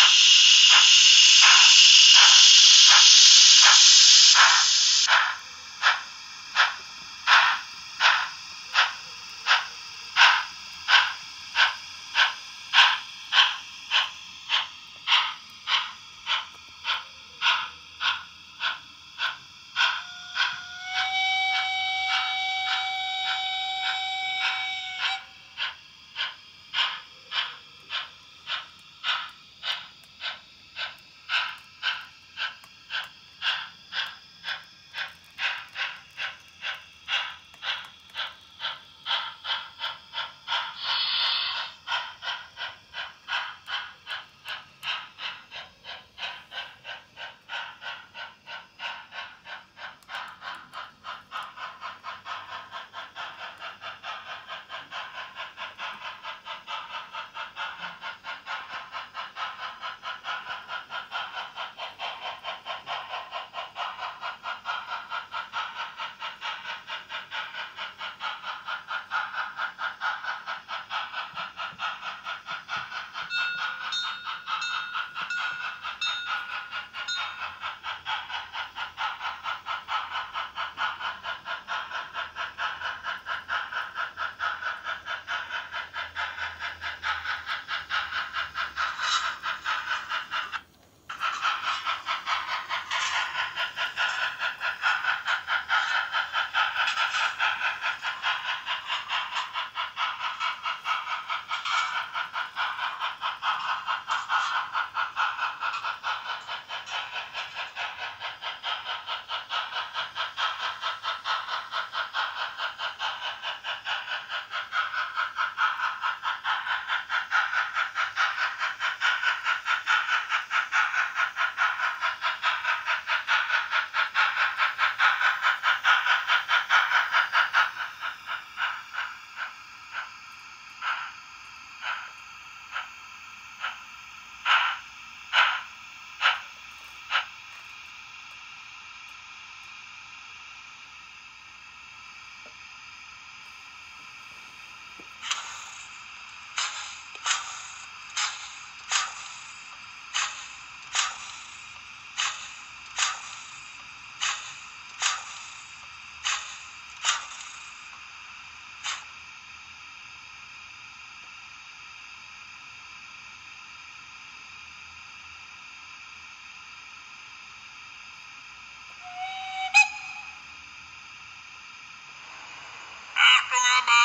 Thank you.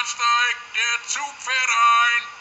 Bahnsteig, der Zug fährt ein.